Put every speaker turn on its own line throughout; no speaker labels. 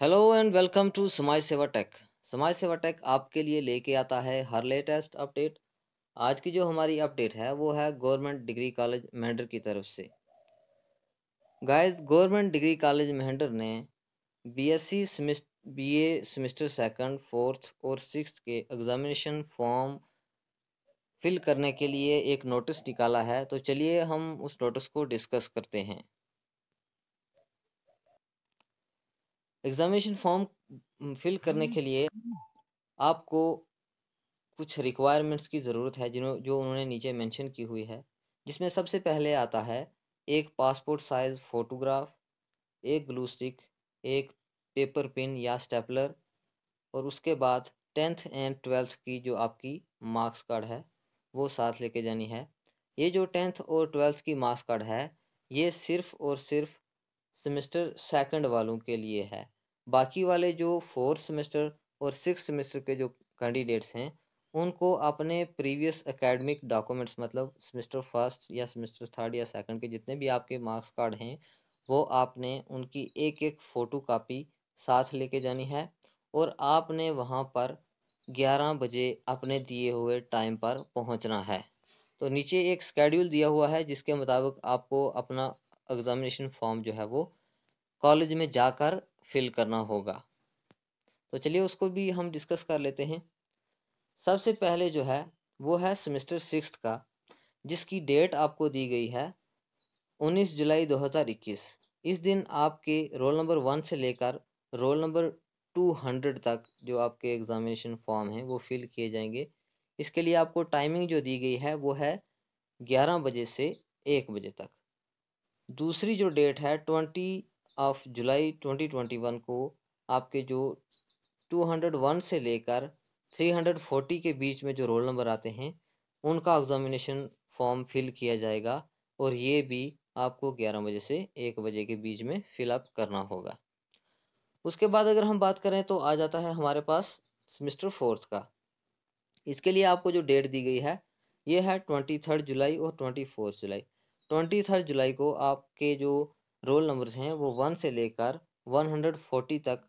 Hello and welcome to समाज सेवा take समाज सेवा टेक आपके लिए लेके आता है हर लेटेस्ट अपडेट आज की जो हमारी अपडेट है, वो है गवर्नमेंट डिग्री कॉलेज महेंडर की तरफ़ से। Guys government degree college Mahender ने BSc BA semester second fourth और सिक्स के एग्जामिनेशन फॉर्म फिल करने के लिए एक नोटिस निकाला है। तो चलिए हम उस नोटिस को डिस्कस करते हैं। एग्जामिनेशन फॉर्म फिल करने के लिए आपको कुछ रिक्वायरमेंट्स की ज़रूरत है जिन्हों जो उन्होंने नीचे मेंशन की हुई है। जिसमें सबसे पहले आता है एक पासपोर्ट साइज़ फ़ोटोग्राफ एक ग्लू स्टिक एक पेपर पिन या स्टेपलर और उसके बाद टेंथ एंड ट्वेल्थ की जो आपकी मार्क्स कार्ड है वो साथ लेके जानी है। ये जो टेंथ और ट्वेल्थ की मार्क्स कार्ड है ये सिर्फ़ और सिर्फ़ सेमेस्टर सेकंड वालों के लिए है। बाकी वाले जो फोर्थ सेमेस्टर और सिक्स सेमेस्टर के जो कैंडिडेट्स हैं, उनको अपने प्रीवियस एकेडमिक डॉक्यूमेंट्स मतलब सेमेस्टर फ़र्स्ट या सेमेस्टर थर्ड या सेकंड के जितने भी आपके मार्क्स कार्ड हैं, वो आपने उनकी एक एक फ़ोटो कापी साथ लेके जानी है और आपने वहाँ पर 11 बजे अपने दिए हुए टाइम पर पहुँचना है। तो नीचे एक स्केड्यूल दिया हुआ है, जिसके मुताबिक आपको अपना एग्ज़ामिनेशन फॉर्म जो है वो कॉलेज में जाकर फिल करना होगा। तो चलिए उसको भी हम डिस्कस कर लेते हैं। सबसे पहले जो है, वो है सेमेस्टर सिक्स का, जिसकी डेट आपको दी गई है 19 जुलाई 2021 इस दिन आपके रोल नंबर वन से लेकर रोल नंबर 200 तक जो आपके एग्ज़ामिनेशन फॉर्म हैं, वो फिल किए जाएँगे। इसके लिए आपको टाइमिंग जो दी गई है, वो है 11 बजे से 1 बजे तक। दूसरी जो डेट है twenty of July twenty twenty one को आपके जो टू हंड्रेड वन से लेकर थ्री हंड्रेड फोर्टी के बीच में जो रोल नंबर आते हैं, उनका एग्ज़ामिनेशन फॉर्म फिल किया जाएगा और ये भी आपको ग्यारह बजे से एक बजे के बीच में फिलअप करना होगा। उसके बाद अगर हम बात करें तो आ जाता है हमारे पास सेमेस्टर फोर्थ का। इसके लिए आपको जो डेट दी गई है, ये है ट्वेंटी थर्ड जुलाई और twenty fourth July. Twenty third July को आपके जो रोल नंबर्स हैं वो वन से लेकर वन हंड्रेड फोर्टी तक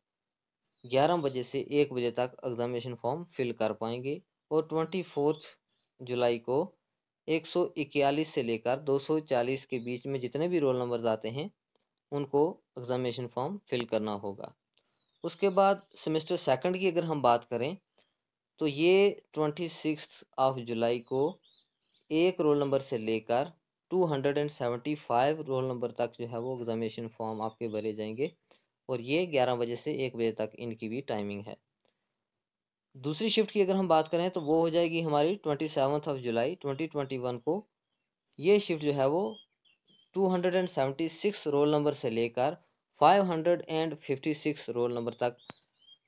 ग्यारह बजे से एक बजे तक एग्ज़ामिनेशन फॉर्म फिल कर पाएँगे और ट्वेंटी फोर्थ जुलाई को एक सौ इक्यालीस से लेकर दो सौ चालीस के बीच में जितने भी रोल नंबर्स आते हैं, उनको एग्ज़ामिनेशन फॉर्म फिल करना होगा। उसके बाद सेमेस्टर सेकंड की अगर हम बात करें तो ये ट्वेंटी सिक्स ऑफ़ जुलाई को एक रोल नंबर से लेकर two hundred and seventy five roll number तक जो है वो एग्ज़ामिनेशन फॉर्म आपके भरे जाएँगे और ये ग्यारह बजे से एक बजे तक इनकी भी टाइमिंग है। दूसरी शिफ्ट की अगर हम बात करें तो वो हो जाएगी हमारी twenty seventh of July twenty twenty one को। ये शिफ्ट जो है वो two hundred and seventy six roll number से लेकर five hundred and fifty six roll number तक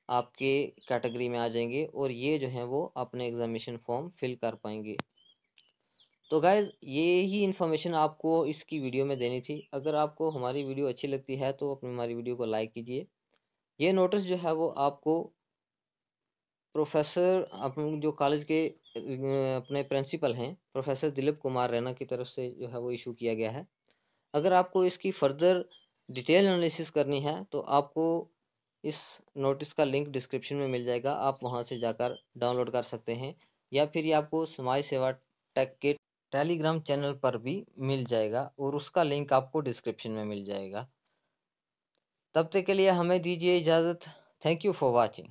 आपके कैटेगरी में आ जाएँगे और ये जो है वो अपने एग्ज़ामिनेशन फॉर्म फिल कर पाएँगे। तो गाइज़ ये ही इन्फॉर्मेशन आपको इसकी वीडियो में देनी थी। अगर आपको हमारी वीडियो अच्छी लगती है तो अपनी हमारी वीडियो को लाइक कीजिए। ये नोटिस जो है, वो आपको प्रोफेसर अपने जो कॉलेज के अपने प्रिंसिपल हैं प्रोफेसर दिलीप कुमार रैना की तरफ़ से जो है, वो इशू किया गया है। अगर आपको इसकी फर्दर डिटेल एनालिसिस करनी है तो आपको इस नोटिस का लिंक डिस्क्रिप्शन में मिल जाएगा। आप वहाँ से जाकर डाउनलोड कर सकते हैं। या फिर ये आपको समाज सेवा टेक के टेलीग्राम चैनल पर भी मिल जाएगा और उसका लिंक आपको डिस्क्रिप्शन में मिल जाएगा। तब तक के लिए हमें दीजिए इजाज़त। Thank you for watching.